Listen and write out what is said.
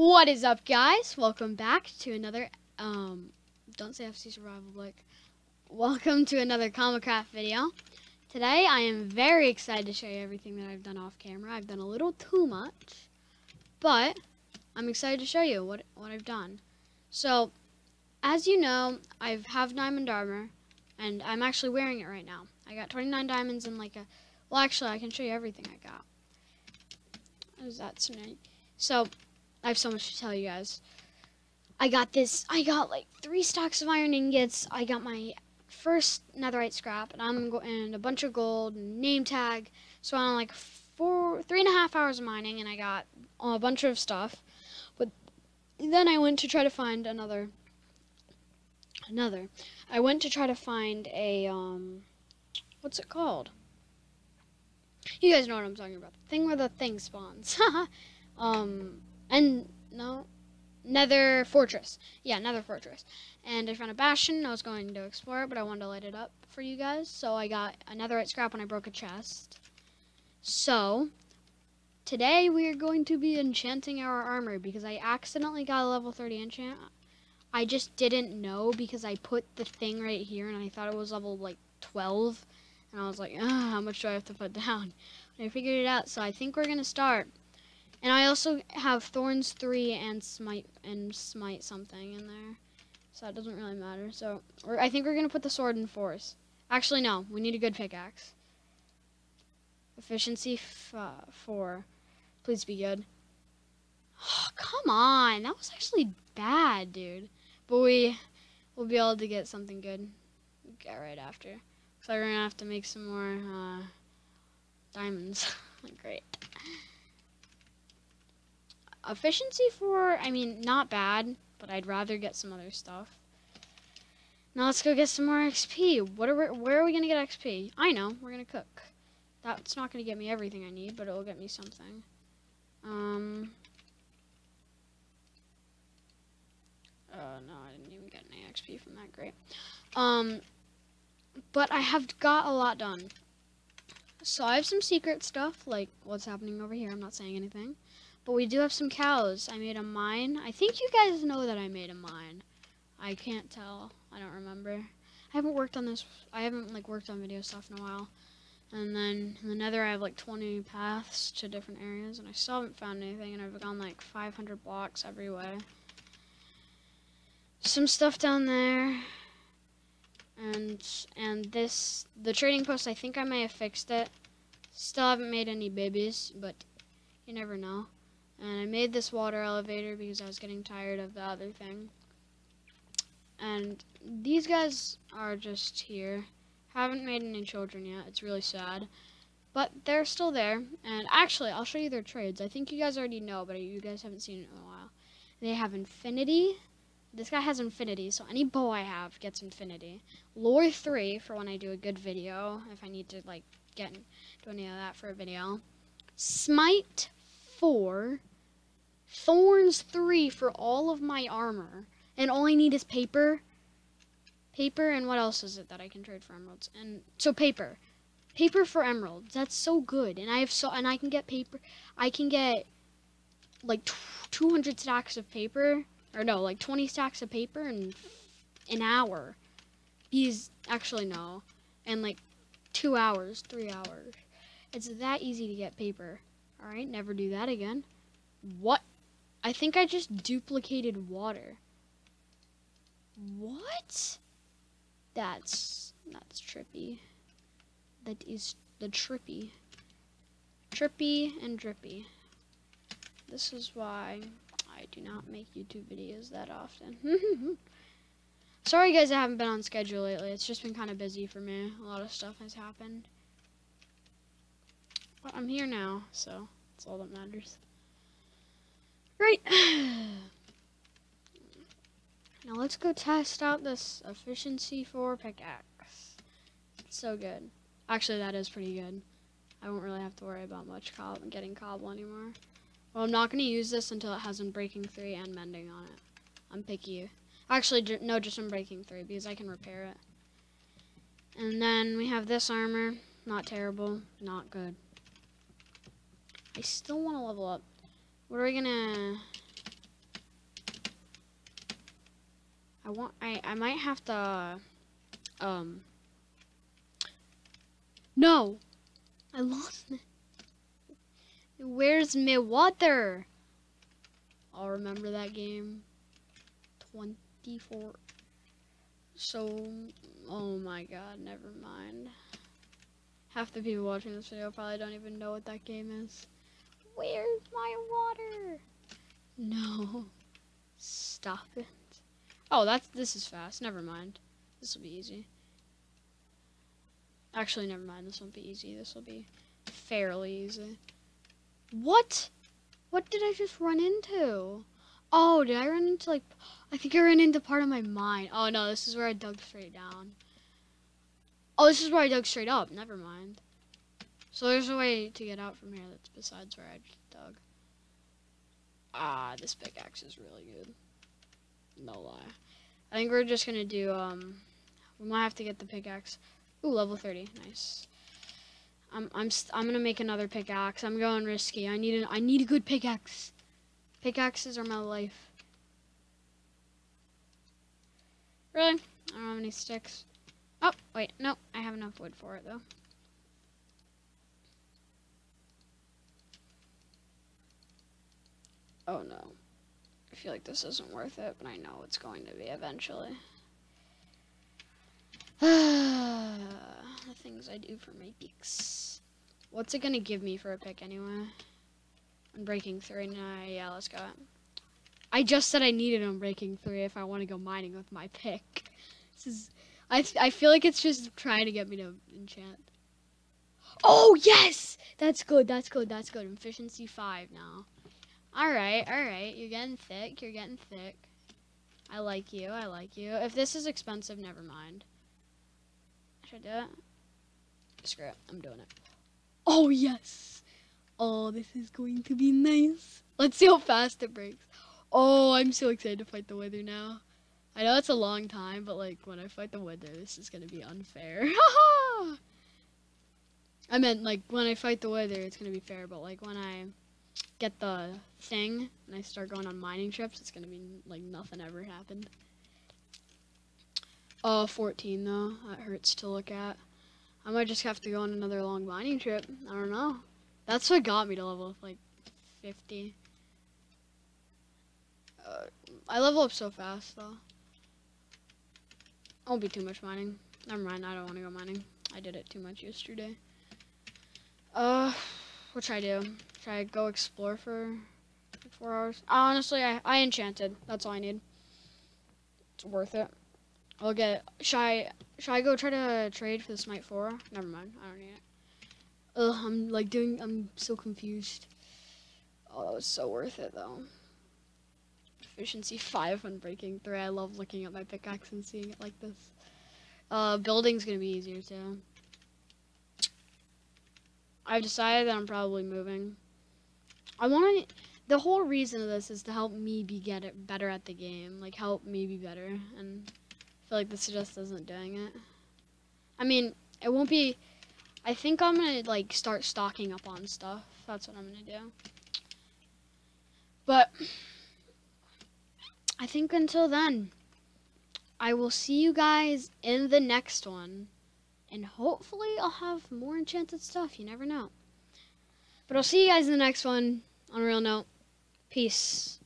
What is up, guys? Welcome back to another, um, don't say FC Survival, like, welcome to another Comicraft video. Today, I am very excited to show you everything that I've done off camera. I've done a little too much, but I'm excited to show you what, what I've done. So, as you know, I have diamond armor, and I'm actually wearing it right now. I got 29 diamonds and like a, well, actually, I can show you everything I got. Is that tonight? So, I have so much to tell you guys. I got this, I got like three stacks of iron ingots. I got my first netherite scrap, and I'm going and a bunch of gold, and name tag. So I'm like four, three and a half hours of mining, and I got a bunch of stuff. But then I went to try to find another, another. I went to try to find a, um, what's it called? You guys know what I'm talking about. The thing where the thing spawns. um, and no, Nether Fortress. Yeah, Nether Fortress. And I found a bastion. I was going to explore it, but I wanted to light it up for you guys. So I got another scrap when I broke a chest. So today we are going to be enchanting our armor because I accidentally got a level 30 enchant. I just didn't know because I put the thing right here and I thought it was level like 12. And I was like, how much do I have to put down? And I figured it out. So I think we're going to start. And I also have Thorns 3 and Smite and Smite something in there. So that doesn't really matter. So I think we're going to put the sword in force. Actually, no. We need a good pickaxe. Efficiency uh, 4. Please be good. Oh, come on. That was actually bad, dude. But we will be able to get something good get right after. So we're going to have to make some more uh, diamonds. Great. Efficiency for, I mean, not bad, but I'd rather get some other stuff. Now let's go get some more XP. What are we, where are we going to get XP? I know, we're going to cook. That's not going to get me everything I need, but it will get me something. Um, uh, no, I didn't even get any XP from that. Great. Um, but I have got a lot done. So I have some secret stuff, like what's happening over here. I'm not saying anything. But we do have some cows. I made a mine. I think you guys know that I made a mine. I can't tell. I don't remember. I haven't worked on this. I haven't like worked on video stuff in a while. And then in the nether I have like 20 paths to different areas and I still haven't found anything and I've gone like 500 blocks every way. Some stuff down there. And and this the trading post I think I may have fixed it. Still haven't made any babies, but you never know. And I made this water elevator because I was getting tired of the other thing. And these guys are just here. Haven't made any children yet. It's really sad. But they're still there. And actually, I'll show you their trades. I think you guys already know, but you guys haven't seen it in a while. They have infinity. This guy has infinity, so any bow I have gets infinity. Lure 3 for when I do a good video, if I need to, like, get do any of that for a video. Smite 4 Thorns 3 for all of my armor. And all I need is paper. Paper, and what else is it that I can trade for emeralds? And so paper. Paper for emeralds. That's so good. And I have so and I can get paper. I can get like 200 stacks of paper or no, like 20 stacks of paper in an hour. Because actually no. And like 2 hours, 3 hours. It's that easy to get paper. All right, never do that again. What? I think I just duplicated water. What? That's that's trippy. That is the trippy. Trippy and drippy. This is why I do not make YouTube videos that often. Sorry guys I haven't been on schedule lately. It's just been kind of busy for me. A lot of stuff has happened. But I'm here now, so that's all that matters. Right. now let's go test out this efficiency for pickaxe. It's so good. Actually, that is pretty good. I won't really have to worry about much cob getting cobble anymore. Well, I'm not going to use this until it has Unbreaking 3 and Mending on it. I'm picky. Actually, no, just Unbreaking 3 because I can repair it. And then we have this armor. Not terrible, not good. I still want to level up. What are we gonna... I want, I, I might have to, um, no, I lost it. Where's my water? I'll remember that game. 24. So, oh my god, never mind. Half the people watching this video probably don't even know what that game is. Where's my water? No. Stop it. Oh, that's this is fast. Never mind. This will be easy. Actually, never mind. This won't be easy. This will be fairly easy. What? What did I just run into? Oh, did I run into like... I think I ran into part of my mind. Oh, no. This is where I dug straight down. Oh, this is where I dug straight up. Never mind. So there's a way to get out from here that's besides where I dug. Ah, this pickaxe is really good. No lie. I think we're just gonna do, um, we might have to get the pickaxe. Ooh, level 30, nice. I'm, I'm, I'm gonna make another pickaxe. I'm going risky. I need a, I need a good pickaxe. Pickaxes are my life. Really? I don't have any sticks. Oh, wait, no, I have enough wood for it, though. Oh no. I feel like this isn't worth it, but I know it's going to be eventually. the things I do for my picks. What's it gonna give me for a pick anyway? Unbreaking three. Nah, yeah, let's go. I just said I needed unbreaking three if I want to go mining with my pick. This is. I I feel like it's just trying to get me to enchant. Oh yes, that's good. That's good. That's good. Efficiency five now. All right, all right. You're getting thick. You're getting thick. I like you. I like you. If this is expensive, never mind. Should I do it? Screw it. I'm doing it. Oh, yes. Oh, this is going to be nice. Let's see how fast it breaks. Oh, I'm so excited to fight the wither now. I know it's a long time, but like when I fight the wither, this is going to be unfair. I meant like when I fight the wither, it's going to be fair, but like when I get the thing and I start going on mining trips, it's gonna be like nothing ever happened. Uh, 14 though. That hurts to look at. I might just have to go on another long mining trip. I don't know. That's what got me to level like 50. Uh, I level up so fast though. Won't be too much mining. Never mind. I don't want to go mining. I did it too much yesterday. Uh, what should I do? Should I go explore for four hours? Honestly, I, I enchanted. That's all I need. It's worth it. I'll get. Should I, should I go try to trade for the Smite 4? Never mind. I don't need it. Ugh, I'm like doing. I'm so confused. Oh, that was so worth it though. Efficiency 5 Unbreaking 3. I love looking at my pickaxe and seeing it like this. Uh, building's gonna be easier too. I've decided that I'm probably moving. I want to. The whole reason of this is to help me be get it better at the game, like help me be better, and I feel like this just isn't doing it. I mean, it won't be. I think I'm gonna like start stocking up on stuff. That's what I'm gonna do. But I think until then, I will see you guys in the next one. And hopefully I'll have more enchanted stuff. You never know. But I'll see you guys in the next one. On a real note, peace.